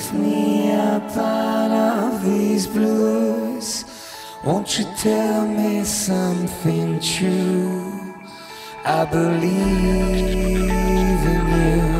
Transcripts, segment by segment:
Lift me up out of these blues. Won't you tell me something true? I believe in you.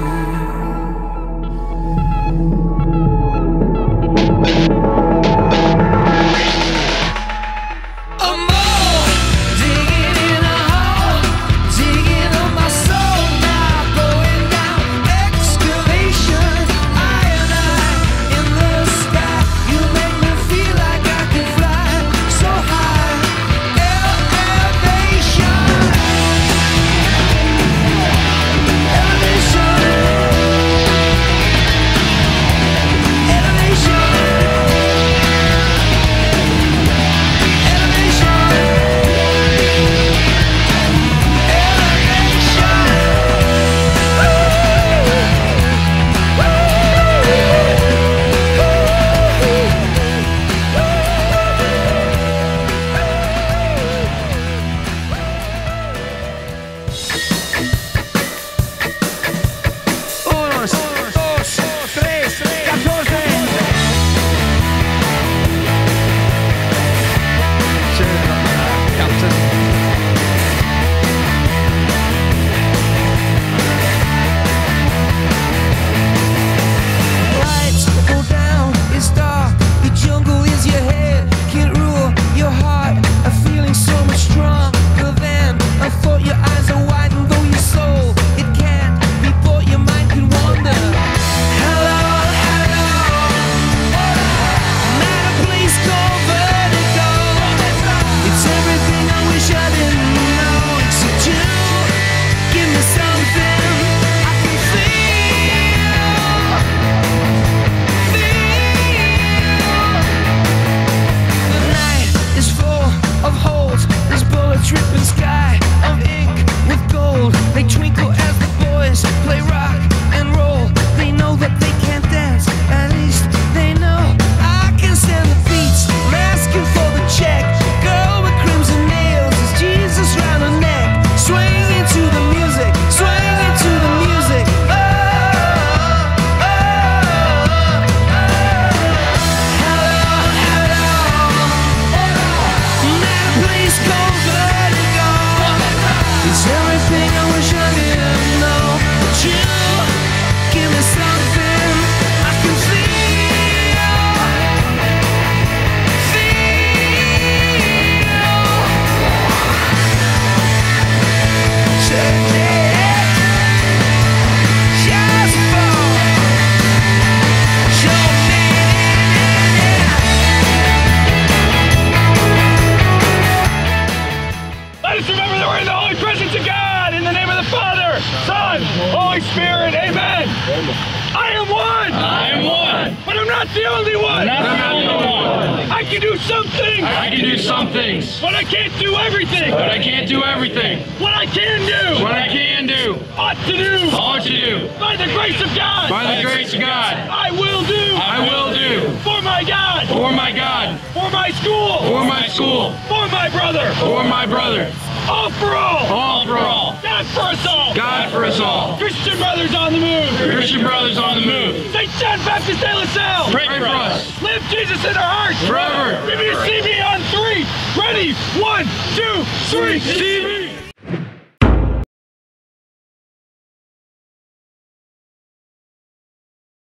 The only one. Not the only one. I can do some things, I can do some things, but I can't do everything. but I can't do everything. What I can do, What I can do, ought to do, ought to do, by the grace of God, by the grace of God, I will do. I will do For my God, for my God, for my school, for my school, for my brother, for my brother, all for all. all for all. God for us all. God for us all. Christian brothers on the move. Christian brothers on the move. St. John Baptist de La Salle. Pray for us. Jesus in our hearts. Forever. Give me a CV on three. Ready? One, two, three. CV.